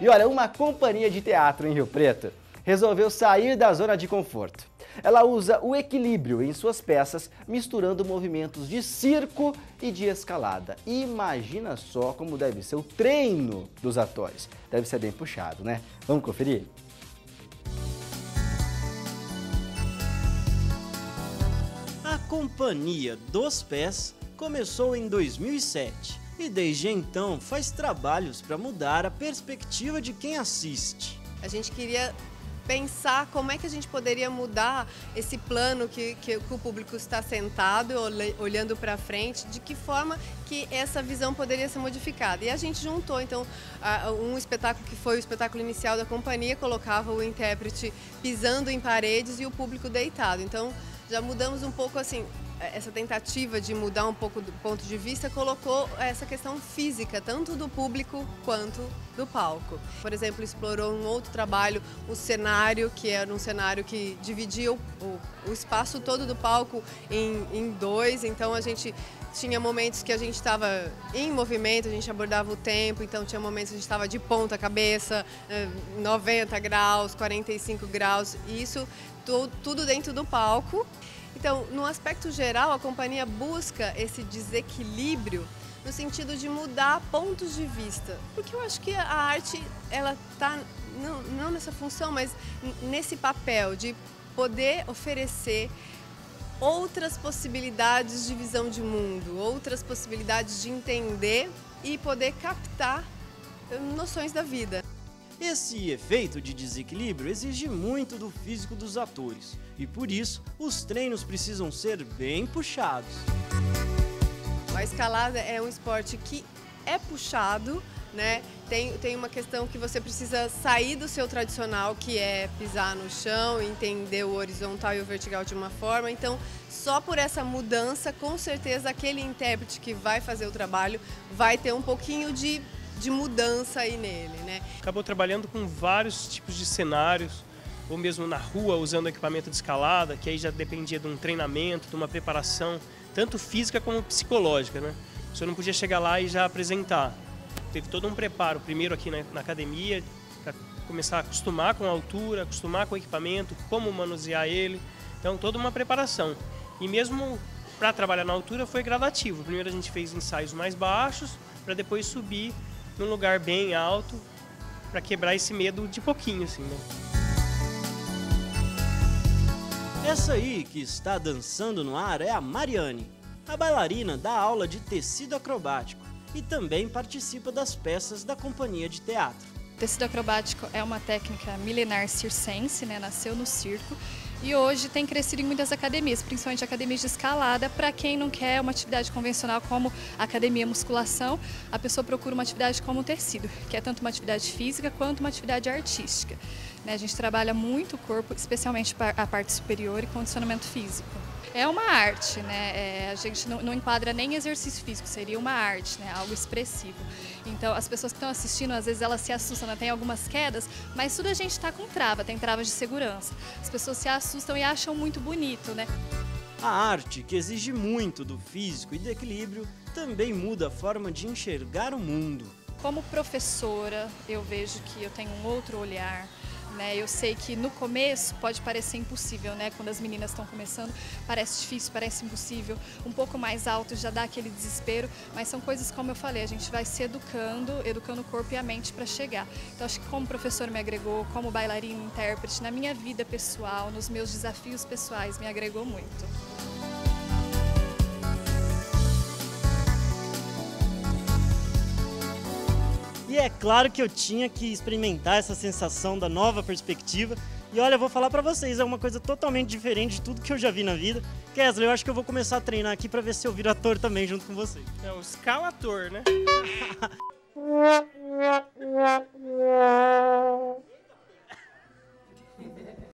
E olha, uma companhia de teatro em Rio Preto resolveu sair da zona de conforto. Ela usa o equilíbrio em suas peças, misturando movimentos de circo e de escalada. Imagina só como deve ser o treino dos atores. Deve ser bem puxado, né? Vamos conferir? A Companhia dos Pés começou em 2007 e desde então faz trabalhos para mudar a perspectiva de quem assiste. A gente queria pensar como é que a gente poderia mudar esse plano que, que, o público está sentado, olhando para frente, de que forma que essa visão poderia ser modificada. E a gente juntou, então, um espetáculo que foi o espetáculo inicial da companhia, colocava o intérprete pisando em paredes e o público deitado. Então, já mudamos um pouco assim, essa tentativa de mudar um pouco do ponto de vista colocou essa questão física, tanto do público quanto do palco. Por exemplo, explorou um outro trabalho, o cenário, que era um cenário que dividia o, o espaço todo do palco em, em dois, então a gente tinha momentos que a gente estava em movimento, a gente abordava o tempo, então tinha momentos que a gente estava de ponta cabeça, 90 eh, graus, 45 graus, e isso tudo dentro do palco. Então, no aspecto geral, a companhia busca esse desequilíbrio no sentido de mudar pontos de vista, porque eu acho que a arte ela está não, não nessa função, mas nesse papel de poder oferecer outras possibilidades de visão de mundo, outras possibilidades de entender e poder captar noções da vida. Esse efeito de desequilíbrio exige muito do físico dos atores e por isso os treinos precisam ser bem puxados. A escalada é um esporte que é puxado, né? Tem, tem uma questão que você precisa sair do seu tradicional, que é pisar no chão, entender o horizontal e o vertical de uma forma. Então, só por essa mudança, com certeza aquele intérprete que vai fazer o trabalho vai ter um pouquinho de de mudança aí nele, né? Acabou trabalhando com vários tipos de cenários, ou mesmo na rua usando equipamento de escalada, que aí já dependia de um treinamento, de uma preparação, tanto física como psicológica, né? Você não podia chegar lá e já apresentar. Teve todo um preparo, primeiro aqui na, na academia, para começar a acostumar com a altura, acostumar com o equipamento, como manusear ele. Então, toda uma preparação. E mesmo para trabalhar na altura foi gradativo. Primeiro a gente fez ensaios mais baixos, para depois subir num lugar bem alto para quebrar esse medo de pouquinho, assim, né? Essa aí que está dançando no ar é a Mariane. A bailarina dá aula de tecido acrobático e também participa das peças da companhia de teatro. tecido acrobático é uma técnica milenar circense, né? nasceu no circo e hoje tem crescido em muitas academias, principalmente academias de escalada. Para quem não quer uma atividade convencional como academia musculação, a pessoa procura uma atividade como o tecido, que é tanto uma atividade física quanto uma atividade artística. Né? A gente trabalha muito o corpo, especialmente a parte superior e condicionamento físico. É uma arte, né? É, a gente não, não, enquadra nem exercício físico, seria uma arte, né? Algo expressivo. Então, as pessoas que estão assistindo, às vezes elas se assustam, né? tem algumas quedas, mas tudo a gente está com trava, tem travas de segurança. As pessoas se assustam e acham muito bonito, né? A arte, que exige muito do físico e do equilíbrio, também muda a forma de enxergar o mundo. Como professora, eu vejo que eu tenho um outro olhar né? Eu sei que no começo pode parecer impossível, né? Quando as meninas estão começando, parece difícil, parece impossível. Um pouco mais alto já dá aquele desespero, mas são coisas como eu falei, a gente vai se educando, educando o corpo e a mente para chegar. Então acho que como professor me agregou, como bailarino, intérprete, na minha vida pessoal, nos meus desafios pessoais, me agregou muito. E é claro que eu tinha que experimentar essa sensação da nova perspectiva. E olha, eu vou falar para vocês, é uma coisa totalmente diferente de tudo que eu já vi na vida. Kesley, eu acho que eu vou começar a treinar aqui para ver se eu viro ator também junto com vocês. É o escalator, né?